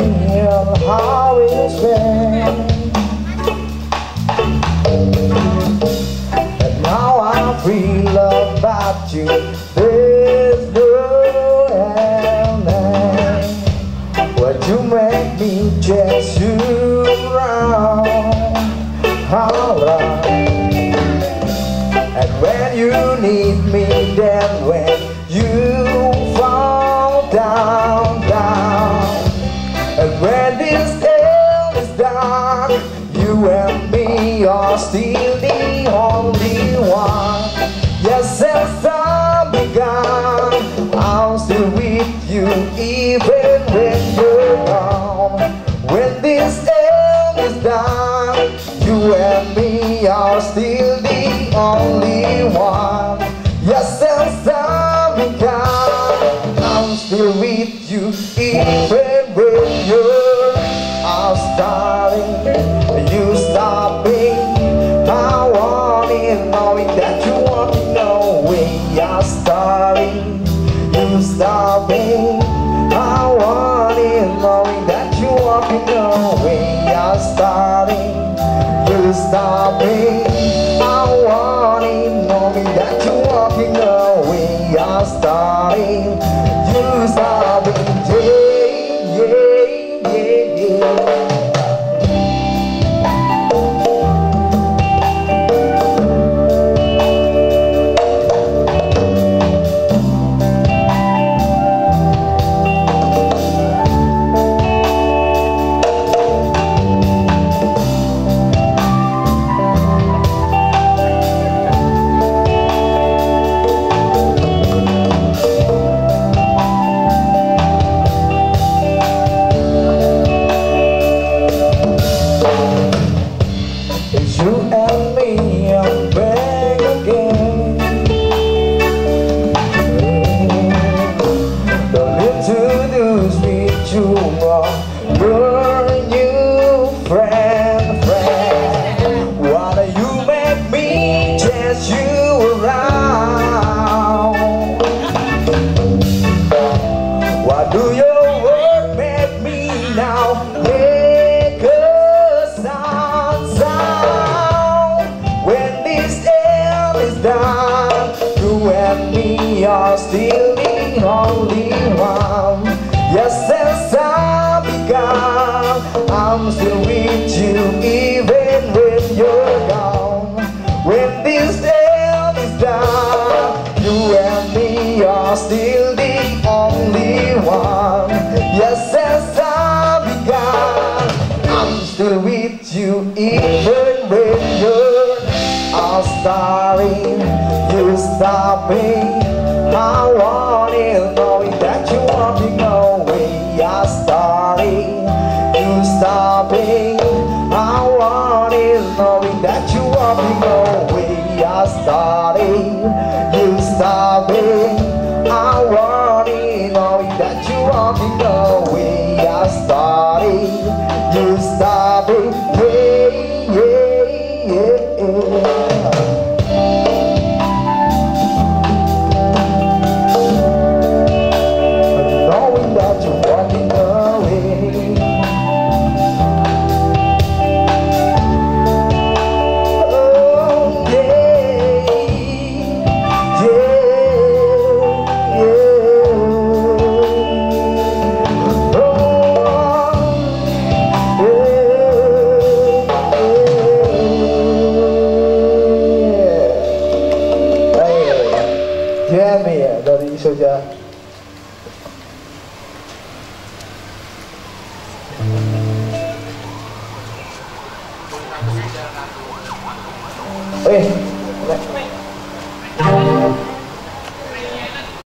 him how it's been. And now I feel about you This world and man. Would you make me chase you around Alright And when you need me then when world is done You and me are still the only one. Yes, and some become I'm still with you even when you're starting You stop stopping My warning knowing that you You're starting You stop me I want it Knowing that. You're walking away We are starting You stop allow? Why do your work me now make? When this hell is done, you and me are still the only one. you even when you're all. You stop me. I want it knowing that you want me knowing you're starting. You stop me. I want it knowing that you want me knowing you're starting. You stop me. I want it knowing that you want me knowing you're starting. Yeah, yeah, yeah. Jami ya dari Isoja. Eh,